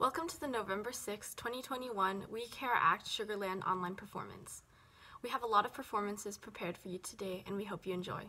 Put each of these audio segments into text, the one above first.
Welcome to the November 6, 2021 We Care Act Sugar Land online performance. We have a lot of performances prepared for you today and we hope you enjoy.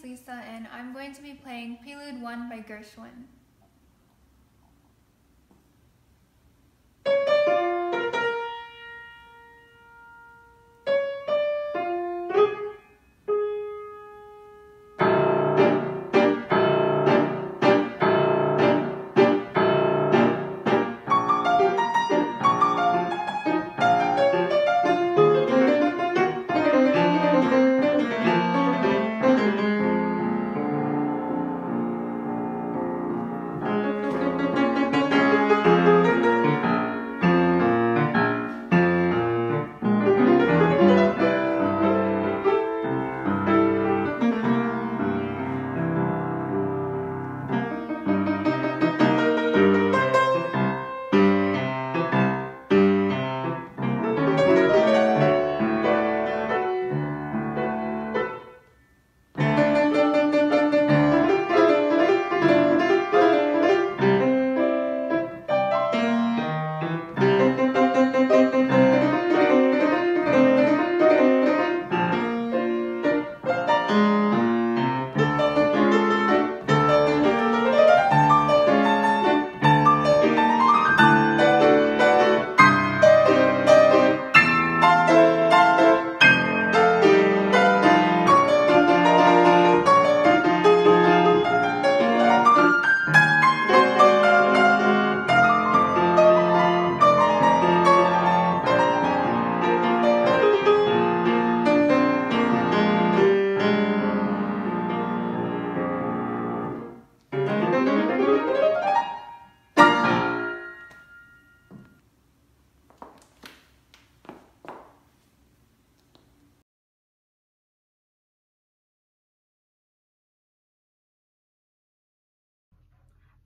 Is Lisa and I'm going to be playing Prelude 1 by Gershwin.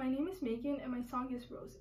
My name is Megan and my song is Roses.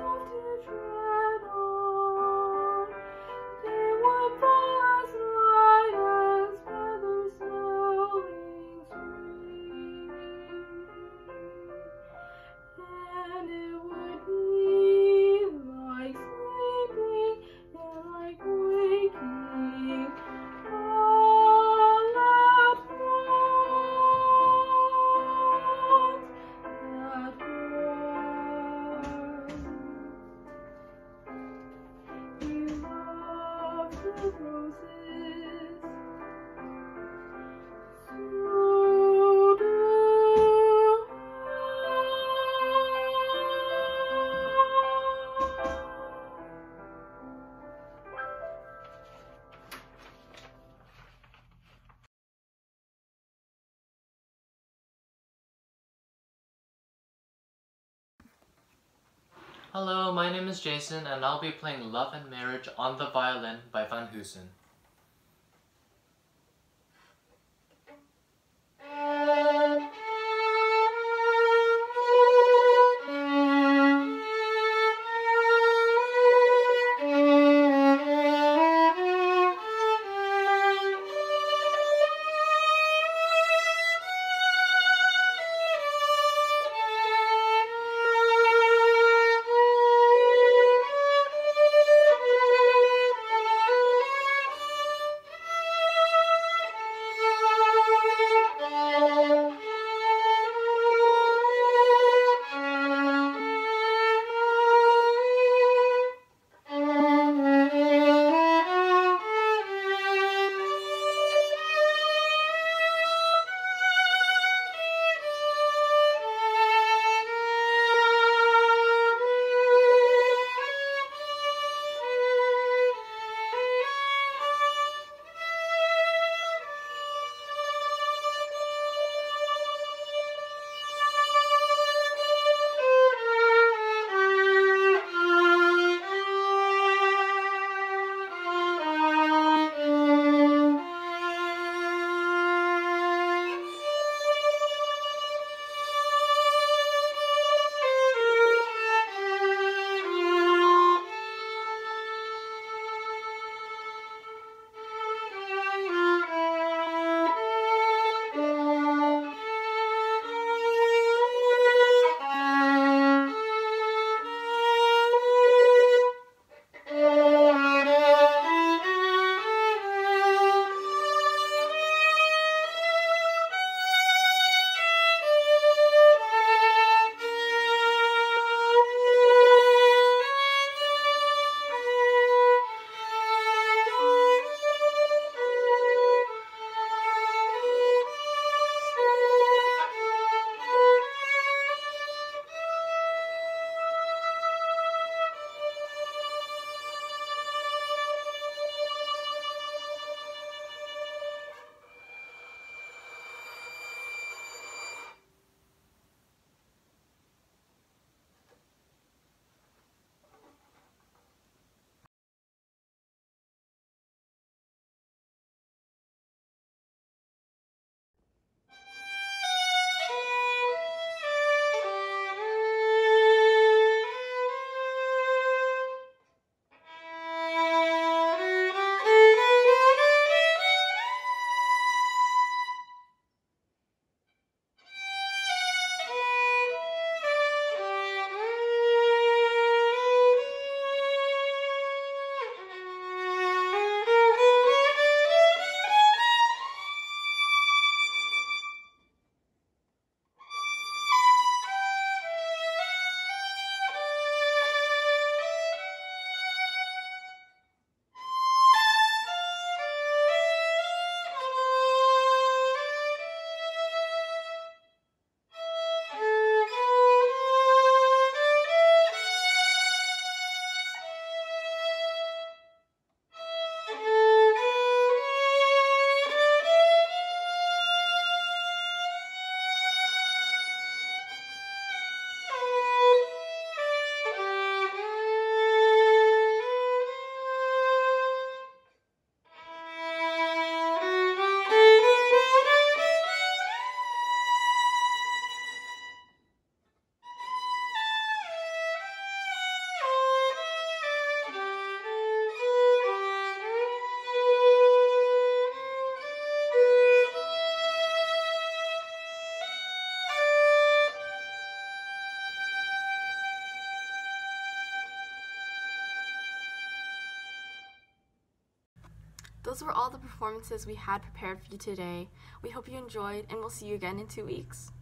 White and soft Hello, my name is Jason, and I'll be playing Love and Marriage on the Violin by Van Heusen. Those were all the performances we had prepared for you today. We hope you enjoyed, and we'll see you again in two weeks.